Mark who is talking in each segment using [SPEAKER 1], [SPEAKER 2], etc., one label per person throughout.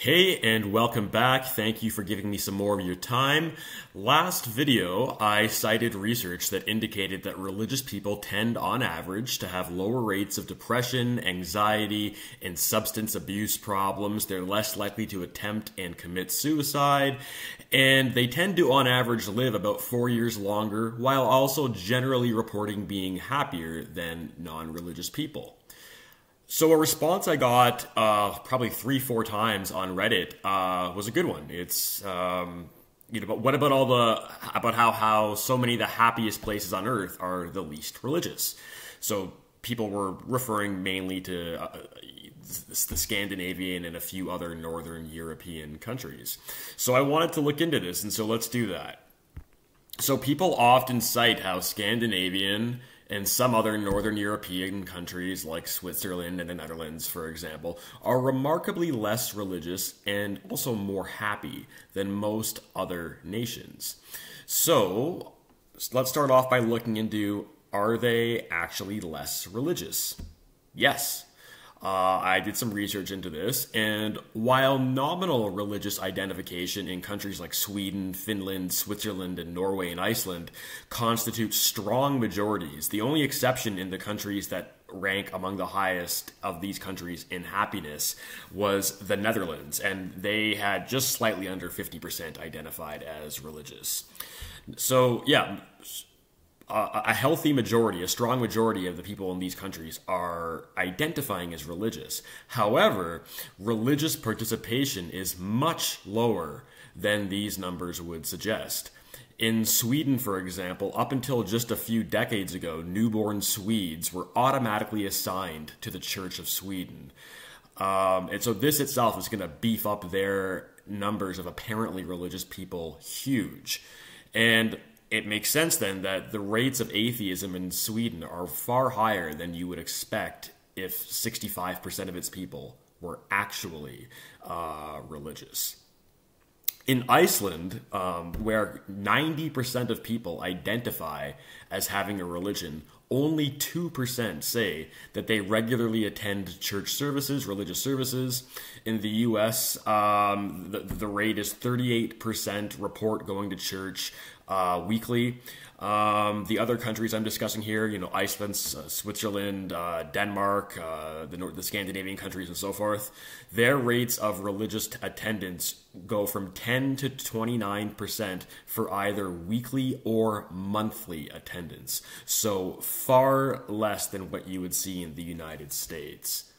[SPEAKER 1] Hey, and welcome back. Thank you for giving me some more of your time. Last video, I cited research that indicated that religious people tend, on average, to have lower rates of depression, anxiety, and substance abuse problems. They're less likely to attempt and commit suicide, and they tend to, on average, live about four years longer, while also generally reporting being happier than non religious people. So a response I got uh, probably three, four times on Reddit uh, was a good one. It's um, you know, but what about all the about how how so many of the happiest places on earth are the least religious? So people were referring mainly to uh, the Scandinavian and a few other northern European countries. So I wanted to look into this, and so let's do that. So people often cite how Scandinavian and some other northern European countries like Switzerland and the Netherlands, for example, are remarkably less religious and also more happy than most other nations. So let's start off by looking into are they actually less religious? Yes. Uh, I did some research into this, and while nominal religious identification in countries like Sweden, Finland, Switzerland, and Norway and Iceland constitute strong majorities, the only exception in the countries that rank among the highest of these countries in happiness was the Netherlands, and they had just slightly under 50% identified as religious. So, yeah, a healthy majority, a strong majority of the people in these countries are identifying as religious. However, religious participation is much lower than these numbers would suggest. In Sweden, for example, up until just a few decades ago, newborn Swedes were automatically assigned to the Church of Sweden. Um, and so this itself is going to beef up their numbers of apparently religious people huge. And it makes sense then that the rates of atheism in Sweden are far higher than you would expect if 65% of its people were actually uh, religious. In Iceland, um, where 90% of people identify as having a religion, only 2% say that they regularly attend church services, religious services. In the US, um, the, the rate is 38% report going to church uh, weekly. Um, the other countries I'm discussing here, you know, Iceland, uh, Switzerland, uh, Denmark, uh, the, the, Scandinavian countries, and so forth, their rates of religious attendance go from 10 to 29 percent for either weekly or monthly attendance. So far less than what you would see in the United States.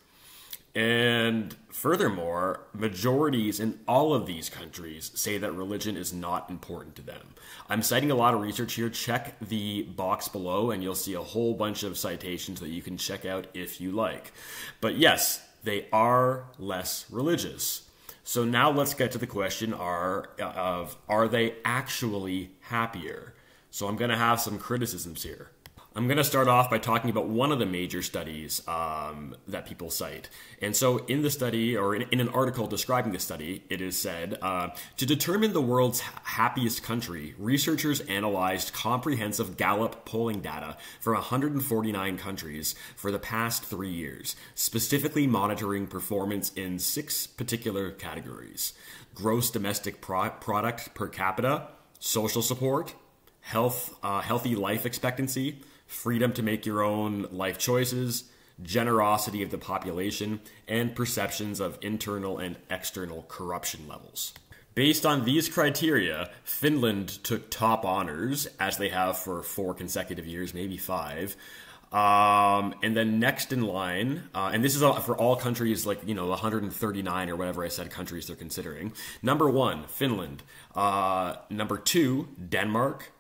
[SPEAKER 1] And furthermore, majorities in all of these countries say that religion is not important to them. I'm citing a lot of research here. Check the box below, and you'll see a whole bunch of citations that you can check out if you like. But yes, they are less religious. So now let's get to the question are, of are they actually happier? So I'm going to have some criticisms here. I'm going to start off by talking about one of the major studies um, that people cite. And so, in the study, or in, in an article describing the study, it is said uh, to determine the world's happiest country, researchers analyzed comprehensive Gallup polling data from 149 countries for the past three years, specifically monitoring performance in six particular categories gross domestic pro- product per capita, social support, health, uh, healthy life expectancy freedom to make your own life choices, generosity of the population, and perceptions of internal and external corruption levels. Based on these criteria, Finland took top honors, as they have for four consecutive years, maybe five. Um, and then next in line, uh, and this is for all countries, like, you know, 139 or whatever I said countries they're considering. Number one, Finland. Uh, number two, Denmark.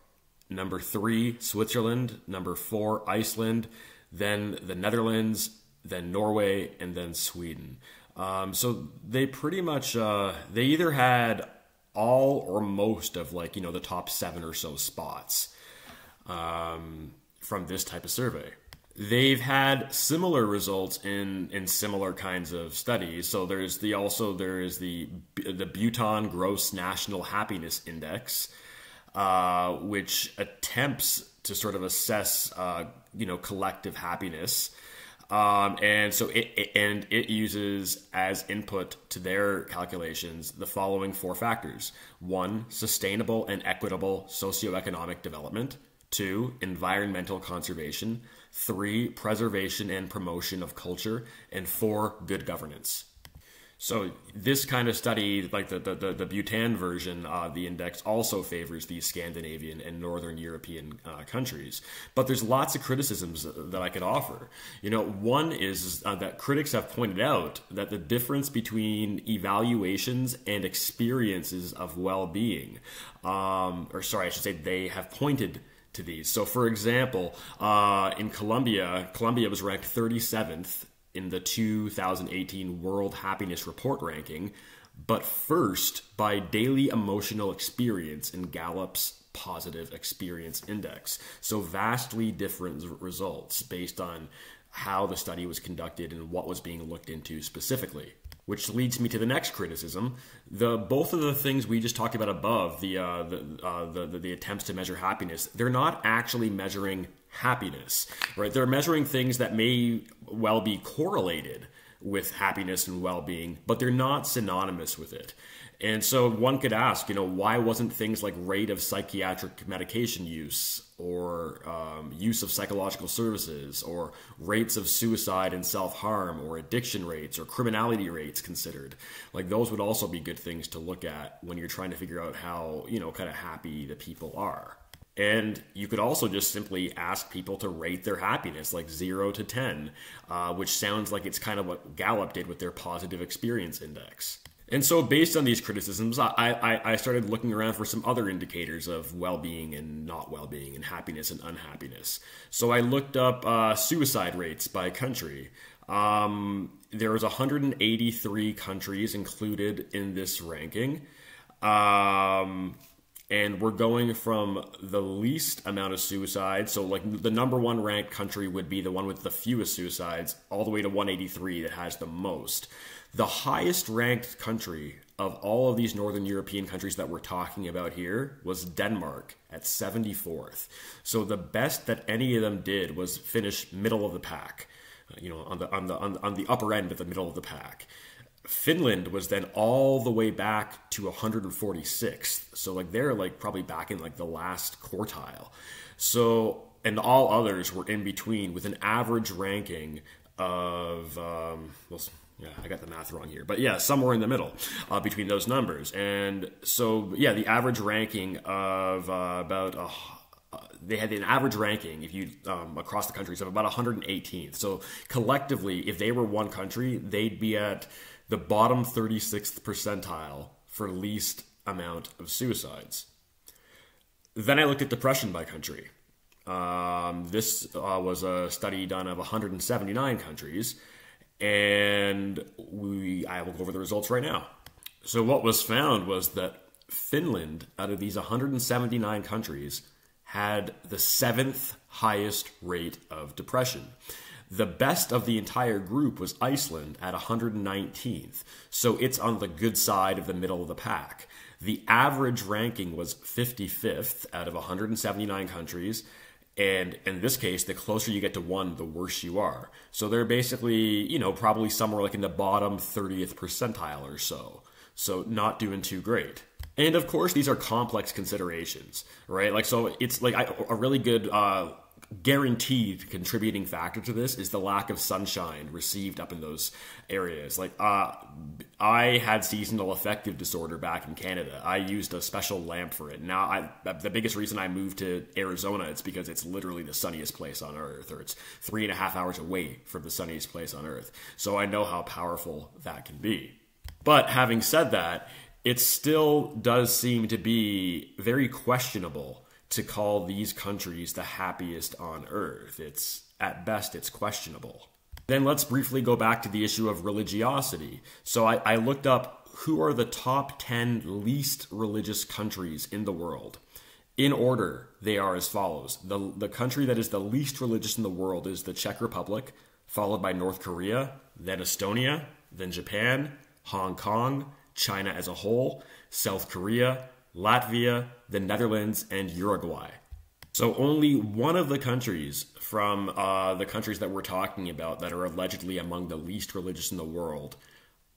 [SPEAKER 1] Number three, Switzerland. Number four, Iceland. Then the Netherlands. Then Norway, and then Sweden. Um, so they pretty much uh, they either had all or most of like you know the top seven or so spots um, from this type of survey. They've had similar results in in similar kinds of studies. So there's the also there is the the Bhutan Gross National Happiness Index, uh, which attempts to sort of assess, uh, you know, collective happiness. Um, and so it, it, and it uses as input to their calculations the following four factors: one, sustainable and equitable socioeconomic development; two, environmental conservation; three, preservation and promotion of culture; and four, good governance. So this kind of study, like the the, the, Bhutan version of the index, also favors these Scandinavian and Northern European uh, countries. But there's lots of criticisms that I could offer. You know, one is uh, that critics have pointed out that the difference between evaluations and experiences of well-being, um, or sorry, I should say, they have pointed to these. So, for example, uh, in Colombia, Colombia was ranked 37th in the 2018 World Happiness Report ranking, but first by daily emotional experience in Gallup's positive experience index. So vastly different results based on how the study was conducted and what was being looked into specifically. Which leads me to the next criticism. The both of the things we just talked about above, the uh, the, uh, the, the the attempts to measure happiness, they're not actually measuring happiness, right? They're measuring things that may well be correlated with happiness and well-being, but they're not synonymous with it. And so one could ask, you know, why wasn't things like rate of psychiatric medication use or um, use of psychological services or rates of suicide and self-harm or addiction rates or criminality rates considered? Like those would also be good things to look at when you're trying to figure out how, you know, kind of happy the people are. And you could also just simply ask people to rate their happiness, like zero to 10, uh, which sounds like it's kind of what Gallup did with their positive experience index. And so, based on these criticisms, I, I, I started looking around for some other indicators of well being and not well being, and happiness and unhappiness. So, I looked up uh, suicide rates by country. Um, there was 183 countries included in this ranking. Um, and we're going from the least amount of suicides. So, like the number one ranked country would be the one with the fewest suicides, all the way to 183 that has the most. The highest ranked country of all of these Northern European countries that we're talking about here was Denmark at 74th. So, the best that any of them did was finish middle of the pack, you know, on the on the on, on the upper end of the middle of the pack. Finland was then all the way back to 146th. So like they're like probably back in like the last quartile. So and all others were in between with an average ranking of um, well, yeah, I got the math wrong here, but yeah, somewhere in the middle uh, between those numbers. And so yeah, the average ranking of uh, about uh, they had an average ranking if you um, across the countries of about 118th. So collectively, if they were one country, they'd be at the bottom 36th percentile for least amount of suicides. Then I looked at depression by country. Um, this uh, was a study done of 179 countries, and we I will go over the results right now. So what was found was that Finland, out of these 179 countries, had the seventh highest rate of depression. The best of the entire group was Iceland at 119th, so it's on the good side of the middle of the pack. The average ranking was 55th out of 179 countries, and in this case, the closer you get to one, the worse you are. So they're basically, you know, probably somewhere like in the bottom 30th percentile or so. So not doing too great. And of course, these are complex considerations, right? Like, so it's like a really good uh, guaranteed contributing factor to this is the lack of sunshine received up in those areas. Like, uh, I had seasonal affective disorder back in Canada. I used a special lamp for it. Now, I, the biggest reason I moved to Arizona it's because it's literally the sunniest place on earth, or it's three and a half hours away from the sunniest place on earth. So I know how powerful that can be. But having said that, it still does seem to be very questionable to call these countries the happiest on earth. It's at best it's questionable. Then let's briefly go back to the issue of religiosity. So I, I looked up who are the top 10 least religious countries in the world. In order, they are as follows. The, the country that is the least religious in the world is the Czech Republic, followed by North Korea, then Estonia, then Japan, Hong Kong, China as a whole, South Korea, Latvia, the Netherlands, and Uruguay. So only one of the countries from uh, the countries that we're talking about that are allegedly among the least religious in the world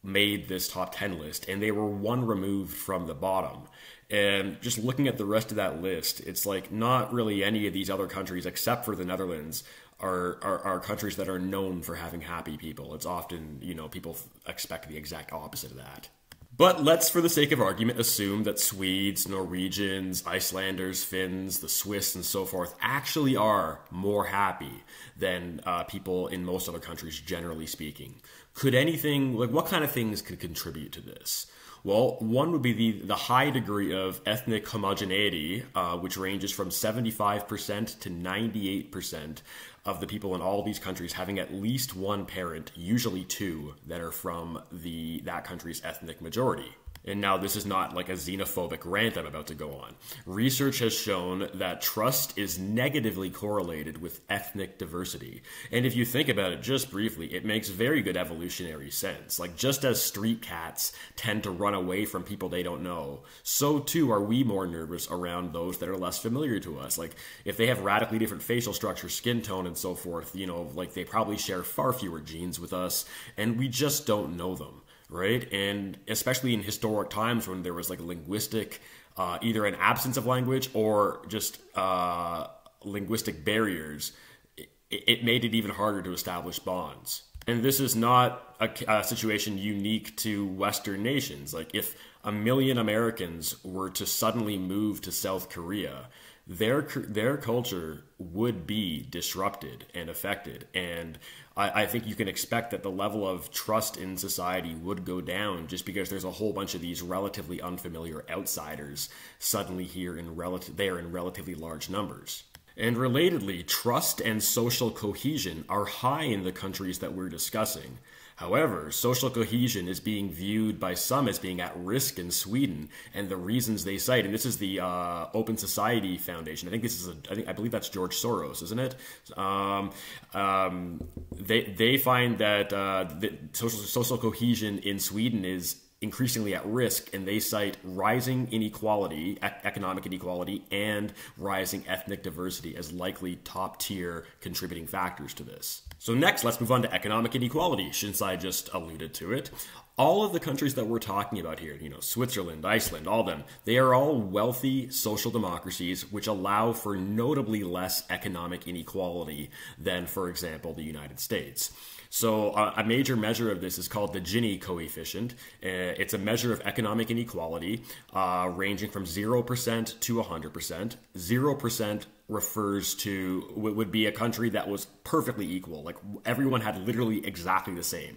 [SPEAKER 1] made this top 10 list, and they were one removed from the bottom. And just looking at the rest of that list, it's like not really any of these other countries, except for the Netherlands, are, are, are countries that are known for having happy people. It's often, you know, people expect the exact opposite of that. But let's, for the sake of argument, assume that Swedes, Norwegians, Icelanders, Finns, the Swiss, and so forth actually are more happy than uh, people in most other countries, generally speaking. Could anything, like, what kind of things could contribute to this? Well, one would be the, the high degree of ethnic homogeneity, uh, which ranges from 75% to 98% of the people in all these countries having at least one parent, usually two, that are from the that country's ethnic majority. And now, this is not like a xenophobic rant I'm about to go on. Research has shown that trust is negatively correlated with ethnic diversity. And if you think about it just briefly, it makes very good evolutionary sense. Like, just as street cats tend to run away from people they don't know, so too are we more nervous around those that are less familiar to us. Like, if they have radically different facial structure, skin tone, and so forth, you know, like they probably share far fewer genes with us, and we just don't know them right? And especially in historic times when there was like linguistic, uh, either an absence of language or just uh, linguistic barriers, it, it, made it even harder to establish bonds. And this is not a, a situation unique to Western nations. Like if a million Americans were to suddenly move to South Korea, their their culture would be disrupted and affected, and I, I, think you can expect that the level of trust in society would go down just because there's a whole bunch of these relatively unfamiliar outsiders suddenly here in relative there in relatively large numbers. And relatedly, trust and social cohesion are high in the countries that we're discussing. However, social cohesion is being viewed by some as being at risk in Sweden, and the reasons they cite, and this is the uh, Open Society Foundation. I think this is, a, I think I believe that's George Soros, isn't it? Um, um, they they find that uh, the social social cohesion in Sweden is increasingly at risk, and they cite rising inequality, economic inequality, and rising ethnic diversity as likely top tier contributing factors to this. So, next, let's move on to economic inequality, since I just alluded to it. All of the countries that we're talking about here, you know, Switzerland, Iceland, all of them, they are all wealthy social democracies which allow for notably less economic inequality than, for example, the United States. So a major measure of this is called the Gini coefficient. Uh, it's a measure of economic inequality uh, ranging from 0% to 100%. 0% refers to would be a country that was perfectly equal like everyone had literally exactly the same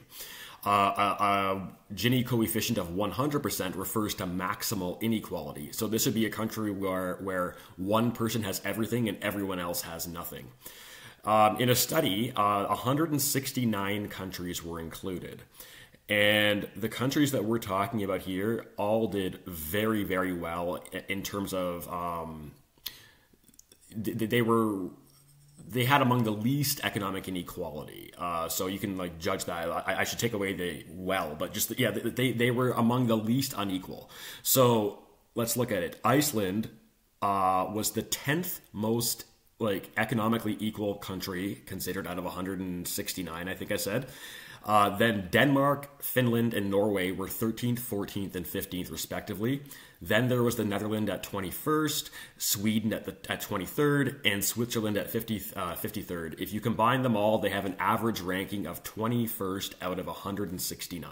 [SPEAKER 1] uh, a, uh, Gini coefficient of 100% refers to maximal inequality. So this would be a country where where one person has everything and everyone else has nothing. Um, in a study, uh, 169 countries were included. And the countries that we're talking about here all did very, very well in terms of um, they were they had among the least economic inequality. Uh, so you can like judge that. I, I, should take away the well, but just yeah, they they were among the least unequal. So let's look at it. Iceland uh, was the tenth most like economically equal country considered out of 169 i think i said uh, then denmark finland and norway were 13th 14th and 15th respectively. Then there was the netherlands at 21st sweden at, the, at 23rd and switzerland at 50th, uh, 53rd if you combine them all they have an average ranking of 21st out of 169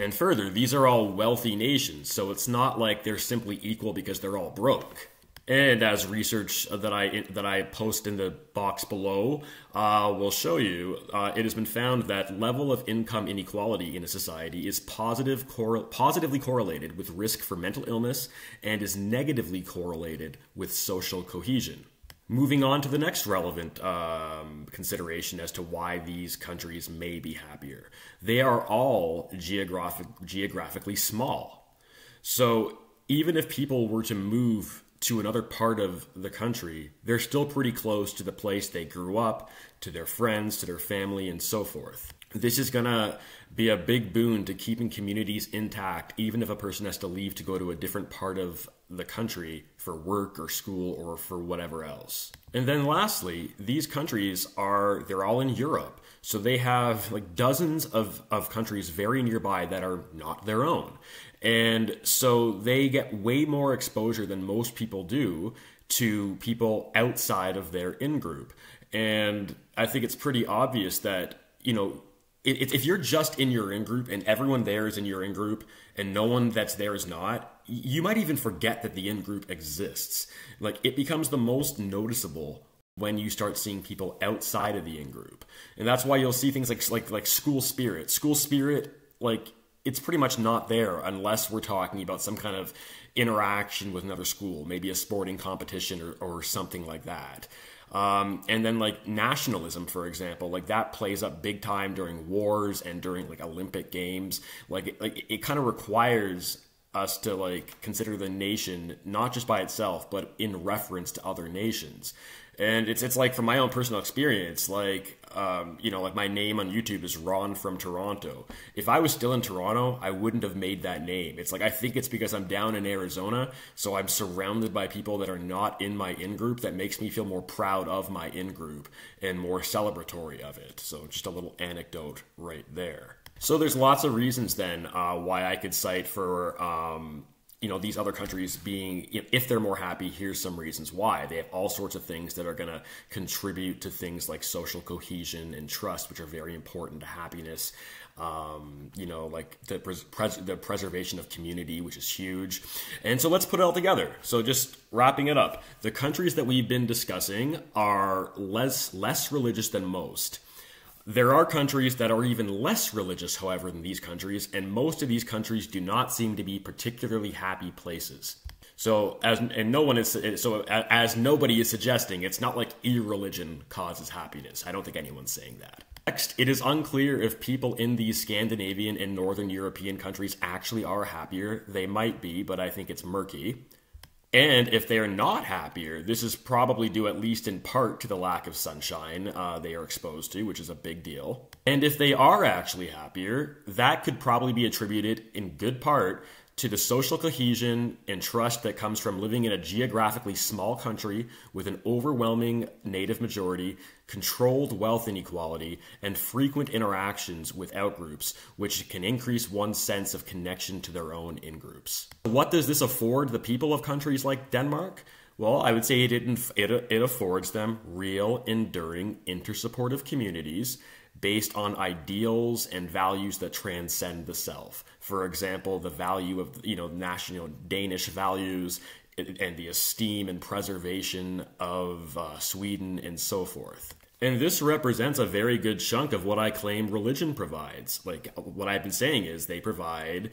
[SPEAKER 1] and further these are all wealthy nations so it's not like they're simply equal because they're all broke and as research that I that I post in the box below uh, will show you, uh, it has been found that level of income inequality in a society is positive cor- positively correlated with risk for mental illness and is negatively correlated with social cohesion. Moving on to the next relevant um, consideration as to why these countries may be happier, they are all geographic, geographically small. So even if people were to move to another part of the country, they're still pretty close to the place they grew up, to their friends, to their family, and so forth. this is to be a big boon to keeping communities intact, even if a person has to leave to go to a different part of the country for work or school or for whatever else. And then lastly, these countries are, they're all in Europe. So they have like dozens of, of countries very nearby that are not their own. And so they get way more exposure than most people do to people outside of their in group. And I think it's pretty obvious that, you know, if you're just in your in group and everyone there is in your in group and no one that's there is not, you might even forget that the in group exists. Like it becomes the most noticeable when you start seeing people outside of the in group, and that's why you'll see things like like like school spirit. School spirit, like it's pretty much not there unless we're talking about some kind of interaction with another school, maybe a sporting competition or, or something like that. Um, and then like nationalism, for example, like that plays up big time during wars and during like Olympic games. Like it, like it kind of requires us to like consider the nation not just by itself, but in reference to other nations. And it's it's like from my own personal experience, like um, you know, like my name on YouTube is Ron from Toronto. If I was still in Toronto, I wouldn't have made that name. It's like I think it's because I'm down in Arizona, so I'm surrounded by people that are not in my in group that makes me feel more proud of my in group and more celebratory of it. So just a little anecdote right there. So there's lots of reasons then uh, why I could cite for um, you know these other countries being if they're more happy here's some reasons why. They have all sorts of things that are going to contribute to things like social cohesion and trust which are very important to happiness. Um, you know like the, pres- the preservation of community which is huge. And so let's put it all together. So just wrapping it up the countries that we've been discussing are less less religious than most there are countries that are even less religious, however, than these countries, and most of these countries do not seem to be particularly happy places. So, as and no one is so as nobody is suggesting, it's not like irreligion causes happiness. I don't think anyone's saying that. Next, it is unclear if people in these Scandinavian and Northern European countries actually are happier. They might be, but I think it's murky. And if they are not happier, this is probably due at least in part to the lack of sunshine uh, they are exposed to, which is a big deal. And if they are actually happier, that could probably be attributed in good part to the social cohesion and trust that comes from living in a geographically small country with an overwhelming native majority, controlled wealth inequality, and frequent interactions with outgroups, which can increase one's sense of connection to their own in groups. What does this afford the people of countries like Denmark? Well, I would say it, it, it affords them real, enduring, intersupportive communities based on ideals and values that transcend the self. For example, the value of you know national Danish values and the esteem and preservation of uh, Sweden and so forth. And this represents a very good chunk of what I claim religion provides. Like what I've been saying is they provide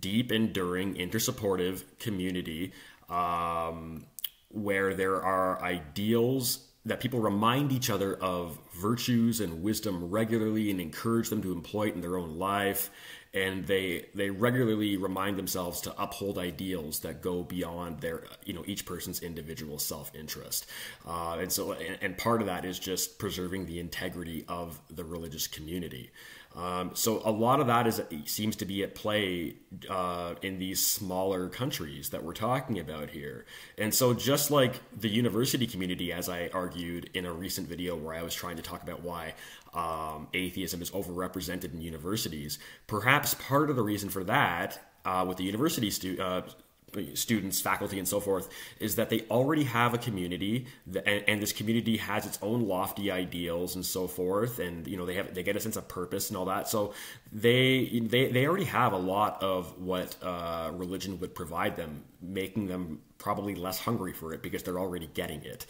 [SPEAKER 1] deep, enduring, intersupportive community um, where there are ideals that people remind each other of virtues and wisdom regularly and encourage them to employ it in their own life. And they they regularly remind themselves to uphold ideals that go beyond their you know each person's individual self-interest. Uh, and so and, and part of that is just preserving the integrity of the religious community um, so a lot of that is seems to be at play uh, in these smaller countries that we're talking about here. And so just like the university community, as I argued in a recent video where I was trying to talk about why um, atheism is overrepresented in universities, perhaps part of the reason for that uh, with the university uh, students, faculty, and so forth, is that they already have a community, that, and, and, this community has its own lofty ideals and so forth, and you know they have they get a sense of purpose and all that. So they they they already have a lot of what uh, religion would provide them, making them probably less hungry for it because they're already getting it.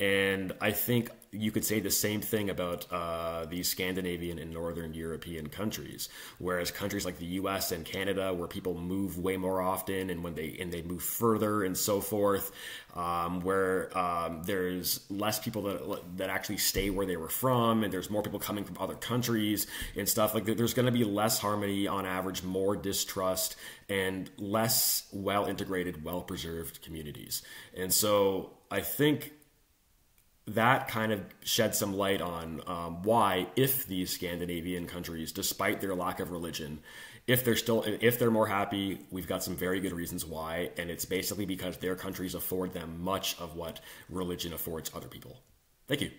[SPEAKER 1] And I think you could say the same thing about uh, these Scandinavian and Northern European countries. Whereas countries like the U.S. and Canada, where people move way more often, and when they and they move further and so forth, um, where um, there's less people that that actually stay where they were from, and there's more people coming from other countries and stuff like that. There's going to be less harmony on average, more distrust, and less well integrated, well preserved communities. And so I think that kind of sheds some light on um, why, if these Scandinavian countries, despite their lack of religion, if they're still if they're more happy, we've got some very good reasons why, and it's basically because their countries afford them much of what religion affords other people. Thank you.